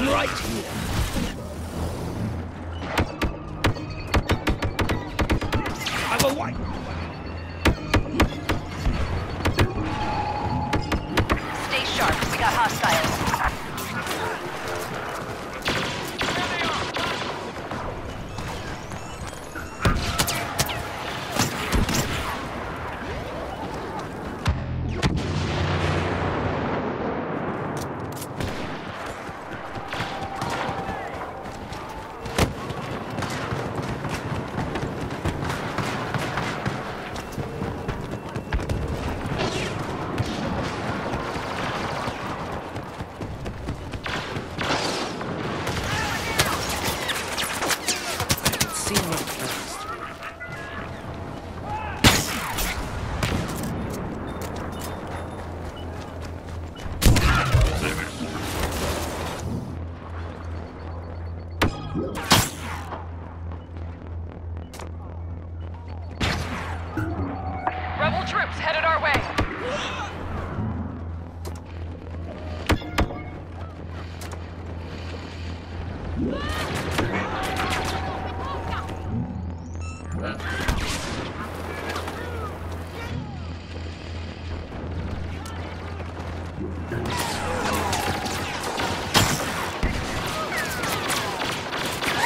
Right here. I'm a white.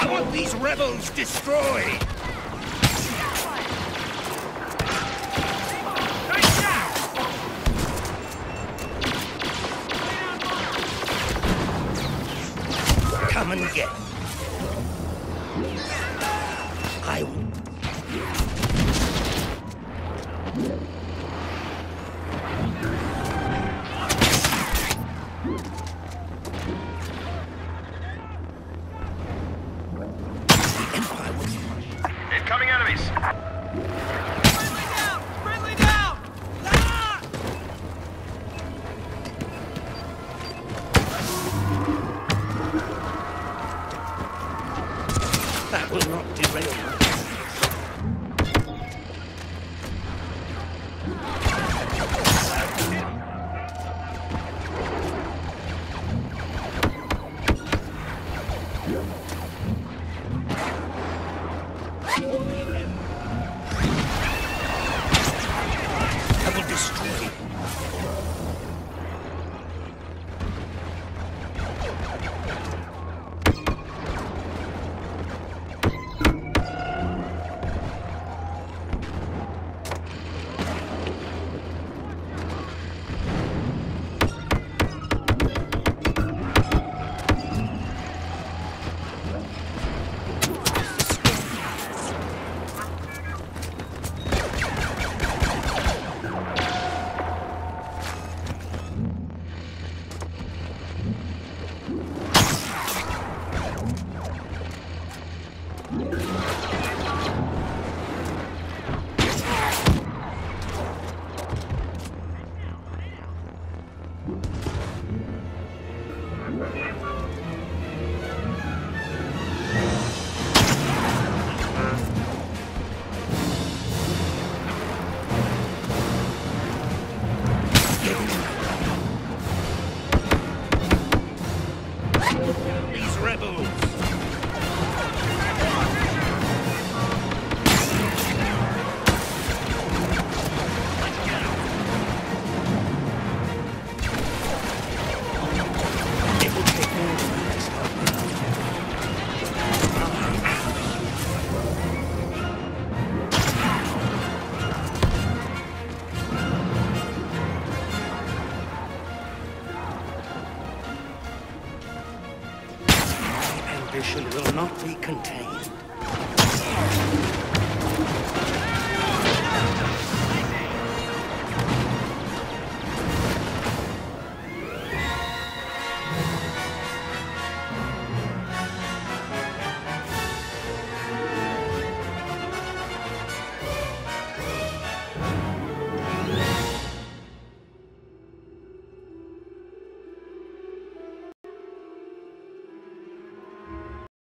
I want these rebels destroyed! Come and get. I will. That will not derail my These My will not be contained.